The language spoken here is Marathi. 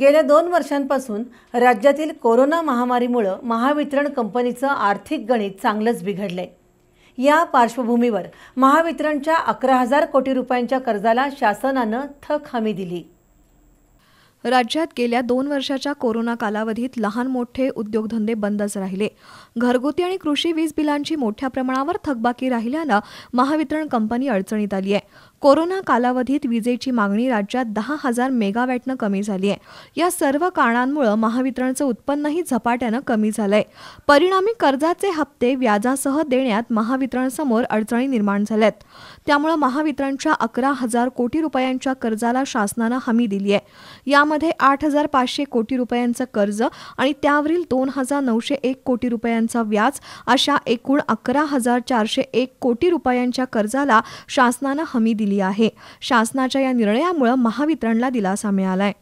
गेल्या दोन वर्षांपासून राज्यातील कोरोना महामारीमुळं महावितरण कंपनीचं आर्थिक गणित चांगलंच बिघडलंय. या पार्श्वभूमीवर महावितरणच्या अकरा हजार कोटी रुपयांच्या कर्जाला शासनानं थक हमी दिली. राज्यात गेल्या दोन वर्षाच्या कोरोना कालावधीत लहान मोठे उद्योगधंदे बंदच राहिले. घरगुती आणि कृषी वीज बिलांची मोठ्या प्रमाणावर थकबाकी राहिल्यानं महावितरण कंपनी अडचणीत आली आहे. कोरोना कालावधीत विजेची मागणी राज्यात दहा हजार मेगावॅटनं कमी झाली आहे. या सर्व कारणांमुळे महावितरणचं उत्पन्नही झपाट्यानं कमी झालंय. परिणामी कर्जाचे हप्ते व्याजासह देण्यात महावितरणसमोर अडचणी निर्माण झाल्यात. त्यामुळे महावितरणच्या अकरा हजार कोटी रुपयांच्या कर्जाला शासनानं हमी दिली आहे. यामध्ये आठ हजार पाचशे कोटी रुपयांचं कर्ज आणि त्यावरील दोन हजार नऊशे एक कोटी रुपयांचा व्याज अशा एकूण अकरा हजार चारशे एक कोटी रुपयांच्या कर्जाला शासनानं हमी दिली आहे. शासनाच्या या निर्णयामुळे महावितरणला दिलासा मिळालाय.